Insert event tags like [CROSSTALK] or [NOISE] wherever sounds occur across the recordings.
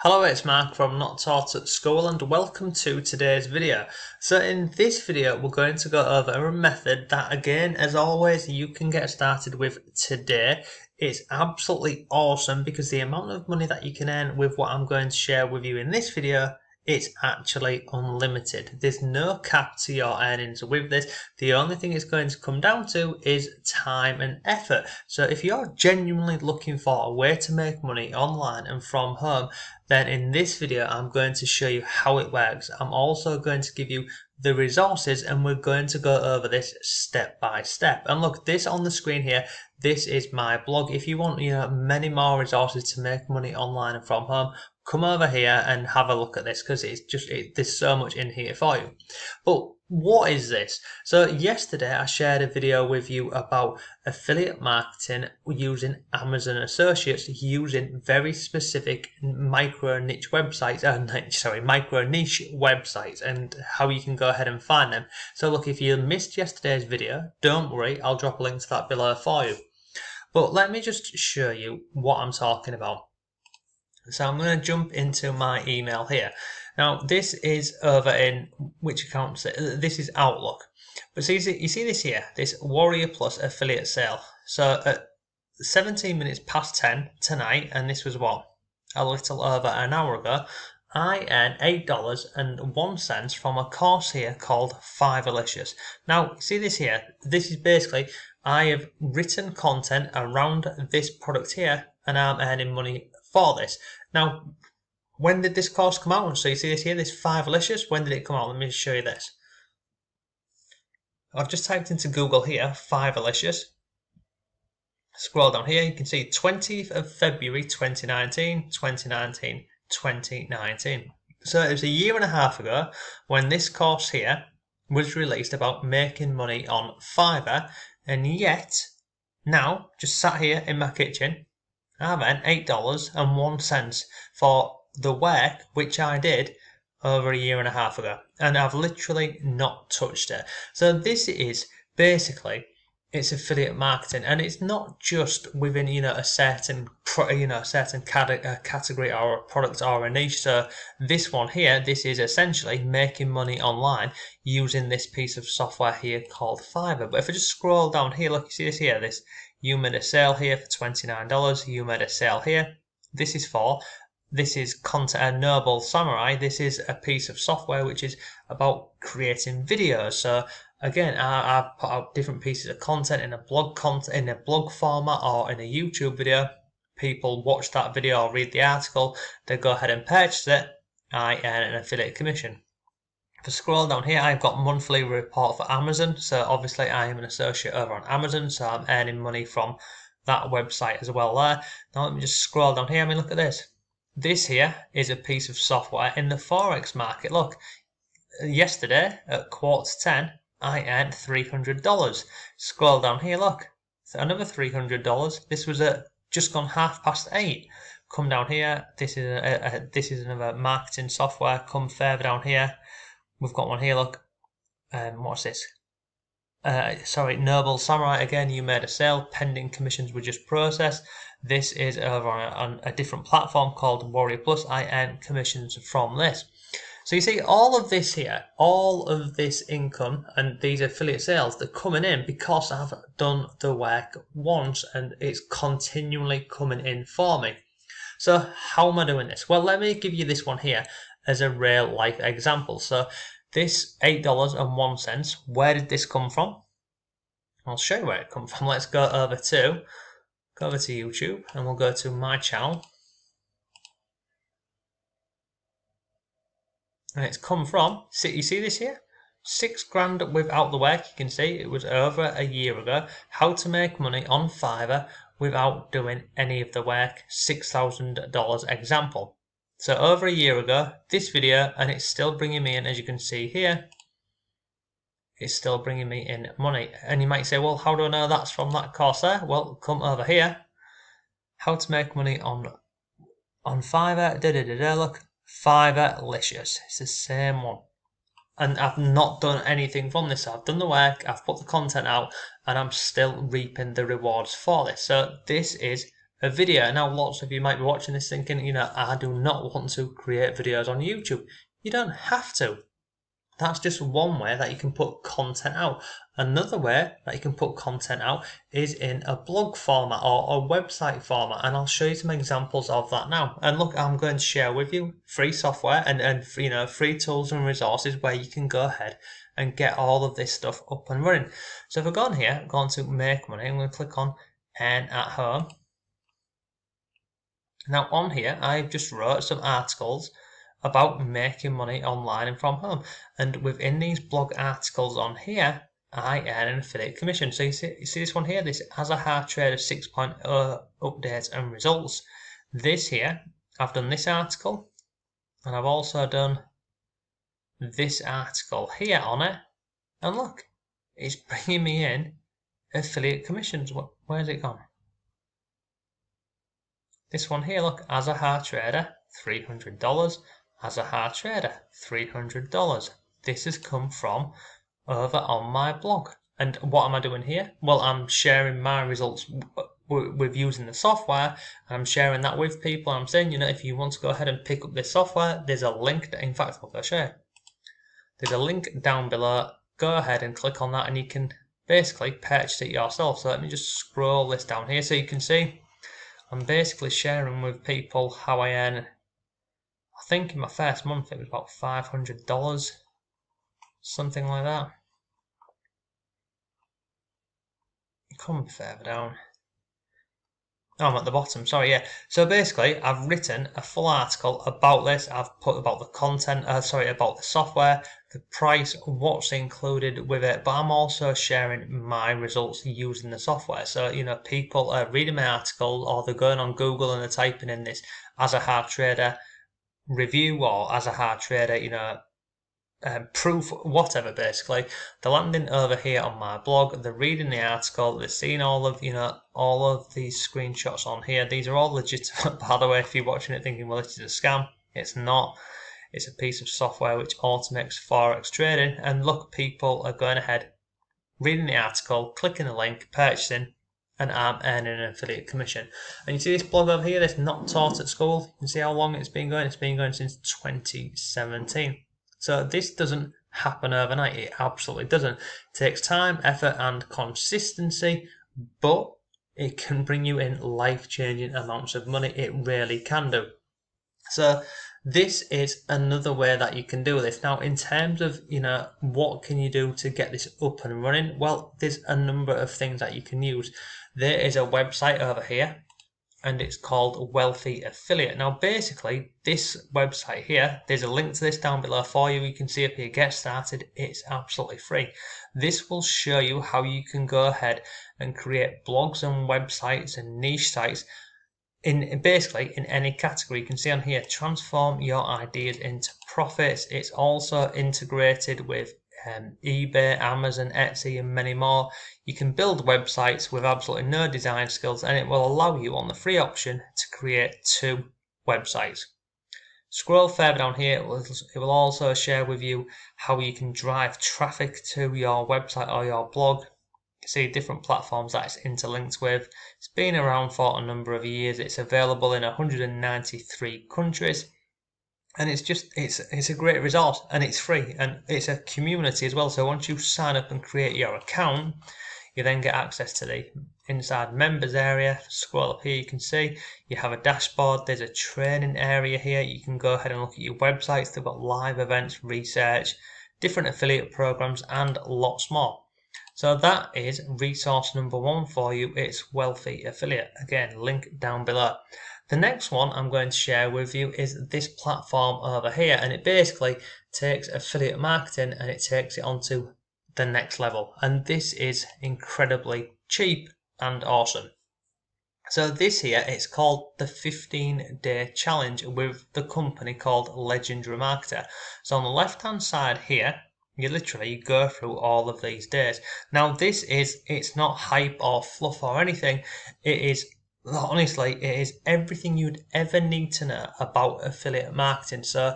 Hello, it's Mark from Not Taught at School and welcome to today's video. So in this video we're going to go over a method that again as always you can get started with today. It's absolutely awesome because the amount of money that you can earn with what I'm going to share with you in this video it's actually unlimited. There's no cap to your earnings with this. The only thing it's going to come down to is time and effort. So if you're genuinely looking for a way to make money online and from home, then in this video I'm going to show you how it works. I'm also going to give you the resources and we're going to go over this step by step. And look, this on the screen here, this is my blog. If you want, you know, many more resources to make money online and from home, come over here and have a look at this because it's just it, there's so much in here for you. But what is this? So yesterday i shared a video with you about affiliate marketing using amazon associates using very specific micro niche websites uh, [LAUGHS] sorry micro niche websites and how you can go ahead and find them. So look if you missed yesterday's video don't worry i'll drop a link to that below for you. But let me just show you what i'm talking about so I'm going to jump into my email here. Now this is over in which account? Uh, this is Outlook. But see, you see this here, this Warrior Plus affiliate sale. So at 17 minutes past 10 tonight, and this was what a little over an hour ago. I earned $8.01 from a course here called Fiverrlicious. Now, see this here? This is basically, I have written content around this product here and I'm earning money for this. Now, when did this course come out? So you see this here, this five Fiverrlicious. When did it come out? Let me show you this. I've just typed into Google here, five Fiverrlicious. Scroll down here, you can see 20th of February 2019, 2019, 2019. So it was a year and a half ago when this course here was released about making money on Fiverr, and yet now, just sat here in my kitchen, I earned eight dollars and one cent for the work which I did over a year and a half ago, and I've literally not touched it. So this is basically it's affiliate marketing, and it's not just within you know a certain you know a certain category or product or a niche. So this one here, this is essentially making money online using this piece of software here called Fiverr. But if I just scroll down here, look, you see this here, this you made a sale here for $29. You made a sale here. This is for, this is content, Noble Samurai. This is a piece of software which is about creating videos. So again, I, I put out different pieces of content in a blog content, in a blog format or in a YouTube video. People watch that video or read the article. They go ahead and purchase it. I earn an affiliate commission. Scroll down here, I've got monthly report for Amazon. So obviously I am an associate over on Amazon, so I'm earning money from that website as well there. Now let me just scroll down here. I mean, look at this. This here is a piece of software in the Forex market. Look, yesterday at quarter to 10, I earned $300. Scroll down here, look, another $300. This was at just gone half past eight. Come down here, this is a, a, this is another marketing software. Come further down here, We've got one here, look. Um, what's this? Uh, sorry, Noble Samurai again, you made a sale, pending commissions were just processed. This is over on a, on a different platform called Warrior Plus. I earn commissions from this. So you see all of this here, all of this income and these affiliate sales, they're coming in because I've done the work once and it's continually coming in for me. So how am I doing this? Well, let me give you this one here as a real life example. So this $8.01, where did this come from? I'll show you where it comes from. [LAUGHS] Let's go over to go over to YouTube and we'll go to my channel. And it's come from, see, you see this here? Six grand without the work, you can see it was over a year ago. How to make money on Fiverr without doing any of the work, $6,000 example. So over a year ago, this video, and it's still bringing me in, as you can see here, it's still bringing me in money. And you might say, well, how do I know that's from that course there? Well, come over here. How to make money on on Fiverr, da da da da, look, Fiverrlicious. It's the same one. And I've not done anything from this. I've done the work, I've put the content out, and I'm still reaping the rewards for this. So this is a video. Now, lots of you might be watching this thinking, you know, I do not want to create videos on YouTube. You don't have to. That's just one way that you can put content out. Another way that you can put content out is in a blog format or a website format, and I'll show you some examples of that now. And look, I'm going to share with you free software and, and you know free tools and resources where you can go ahead and get all of this stuff up and running. So if I go on here, I'm going to make money, I'm going to click on earn at home. Now on here, I've just wrote some articles about making money online and from home. And within these blog articles on here, I earn an affiliate commission. So you see, you see this one here, this as a hard trader 6.0 updates and results. This here, I've done this article, and I've also done this article here on it. And look, it's [LAUGHS] bringing me in affiliate commissions. Where's it gone? This one here, look, as a hard trader, $300 as a hard trader, $300. This has come from over on my blog. And what am I doing here? Well, I'm sharing my results with using the software and I'm sharing that with people. I'm saying, you know, if you want to go ahead and pick up this software, there's a link. That, in fact, I'll go share. There's a link down below. Go ahead and click on that and you can basically purchase it yourself. So let me just scroll this down here so you can see I'm basically sharing with people how I earn I think in my first month it was about $500, something like that. Come further down. Oh, I'm at the bottom, sorry, yeah. So basically, I've written a full article about this. I've put about the content, uh, sorry, about the software, the price, what's included with it, but I'm also sharing my results using the software. So, you know, people are reading my article or they're going on Google and they're typing in this as a hard trader review or as a hard trader, you know, um, proof, whatever, basically. They're landing over here on my blog. They're reading the article. They're seeing all of, you know, all of these screenshots on here. These are all legitimate, [LAUGHS] by the way. If you're watching it thinking, well, this is a scam, it's not. It's a piece of software which automates forex trading. And look, people are going ahead, reading the article, clicking the link, purchasing, and I'm earning an affiliate commission. And you see this blog over here, that's not taught at school. You can see how long it's been going. It's been going since 2017. So this doesn't happen overnight. It absolutely doesn't. It takes time, effort, and consistency, but it can bring you in life-changing amounts of money. It really can do. So this is another way that you can do this. Now, in terms of, you know, what can you do to get this up and running? Well, there's a number of things that you can use. There is a website over here and it's called Wealthy Affiliate. Now, basically, this website here, there's a link to this down below for you. You can see up here, get started. It's absolutely free. This will show you how you can go ahead and create blogs and websites and niche sites in basically in any category. You can see on here, transform your ideas into profits. It's also integrated with um, eBay, Amazon, Etsy, and many more. You can build websites with absolutely no design skills, and it will allow you on the free option to create two websites. Scroll further down here, it will, also share with you how you can drive traffic to your website or your blog. See different platforms that it's interlinked with. It's been around for a number of years. It's available in 193 countries and it's just it's it's a great resource and it's free and it's a community as well. So once you sign up and create your account you then get access to the inside members area. Scroll up here you can see you have a dashboard. There's a training area here. You can go ahead and look at your websites. They've got live events research different affiliate programs and lots more so that is resource number one for you it's wealthy affiliate again link down below the next one I'm going to share with you is this platform over here and it basically takes affiliate marketing and it takes it onto the next level and this is incredibly cheap and awesome. So this here it's called the 15 day challenge with the company called Legendary Marketer. So on the left hand side here you literally go through all of these days. Now this is it's not hype or fluff or anything. It is honestly, it is everything you'd ever need to know about affiliate marketing. So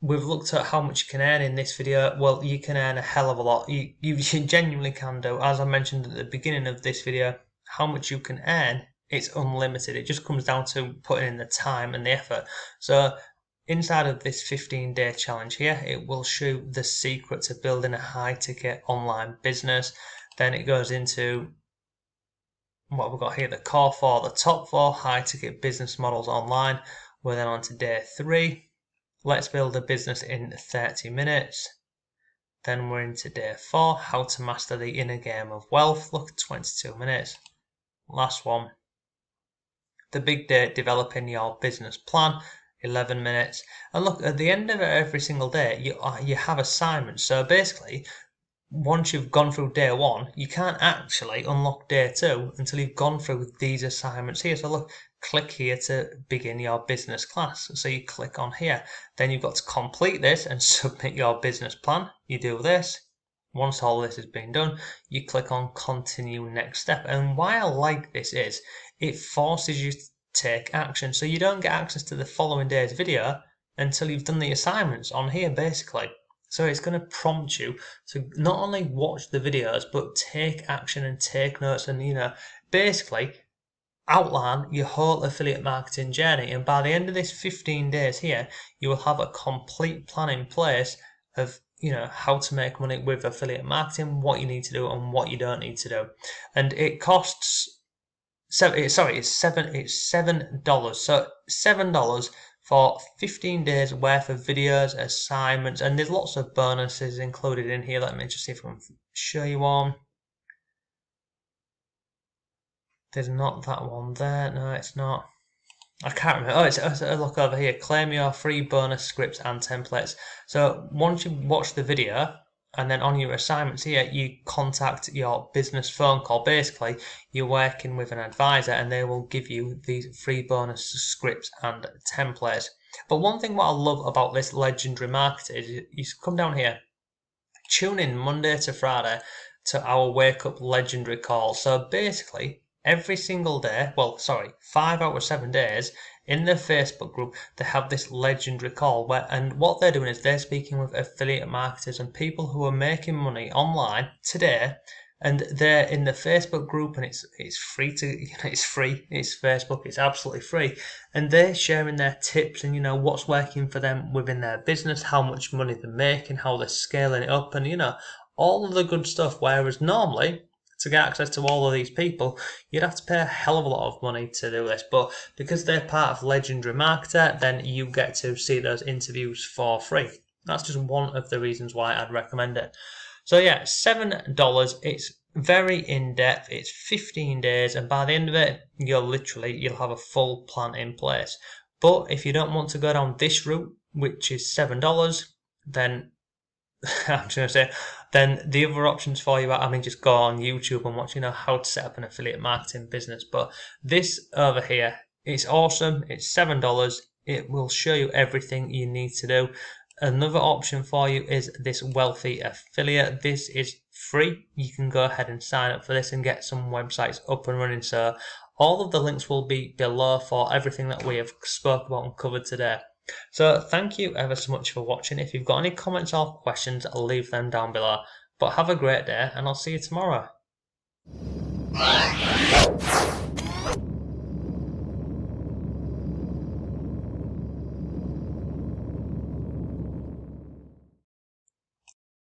we've looked at how much you can earn in this video. Well, you can earn a hell of a lot. You, you [LAUGHS] genuinely can do. As I mentioned at the beginning of this video, how much you can earn it's unlimited. It just comes down to putting in the time and the effort. So inside of this 15 day challenge here, it will show the secret to building a high ticket online business. Then it goes into what we've got here, the core four, the top four high ticket business models online. We're then on to day three. Let's build a business in 30 minutes. Then we're into day four, how to master the inner game of wealth. Look, 22 minutes. Last one, the big day developing your business plan 11 minutes. And look at the end of every single day you uh, you have assignments. So basically once you've gone through day one you can't actually unlock day two until you've gone through these assignments here. So look click here to begin your business class. So you click on here. Then you've got to complete this and [LAUGHS] submit your business plan. You do this. Once all this has been done, you click on continue next step. And why I like this is it forces you take action. So you don't get access to the following day's video until you've done the assignments on here basically. So it's going to prompt you to not only watch the videos, but take action and take notes and, you know, basically outline your whole affiliate marketing journey. And by the end of this 15 days here, you will have a complete plan in place of you know how to make money with affiliate marketing, what you need to do and what you don't need to do, and it costs seven. Eh, sorry, it's seven. It's seven dollars. So seven dollars for 15 days worth of videos, assignments, and there's lots of bonuses included in here. Let me just see if I can show you one. There's not that one there. No, it's not. I can't remember. Oh, it's, it's a look over here. Claim your free bonus scripts and templates. So once you watch the video, and then on your assignments here, you contact your business phone call. Basically, you're working with an advisor, and they will give you these free bonus scripts and templates. But one thing what I love about this legendary market is you come down here, tune in Monday to Friday to our wake up legendary call. So basically, every single day, well, sorry, five out of seven days, in their Facebook group, they have this legendary call where, and what they're doing is they're speaking with affiliate marketers and people who are making money online today, and they're in the Facebook group, and it's it's free to, [LAUGHS] you know, it's free, it's Facebook, it's absolutely free, and they're sharing their tips and you know what's working for them within their business, how much money they're making, how they're scaling it up, and you know all of the good stuff. Whereas normally to get access to all of these people, you'd have to pay a hell of a lot of money to do this. But because they're part of Legendary Marketer, then you get to see those interviews for free. That's just one of the reasons why I'd recommend it. So yeah, seven dollars. It's very in depth. It's 15 days, and by the end of it, you'll literally you'll have a full plan in place. But if you don't want to go down this route, which is seven dollars, then [LAUGHS] I'm just gonna say, then the other options for you are, I mean, just go on YouTube and watch, you know, how to set up an affiliate marketing business. But this over here, it's awesome. It's seven dollars. It will show you everything you need to do. Another option for you is this wealthy affiliate. This is free. You can go ahead and sign up for this and get some websites up and running. So all of the links will be below for everything that we have spoke about and covered today. So thank you ever so much for watching. If you've got any comments or questions, I'll leave them down below. But have a great day and I'll see you tomorrow.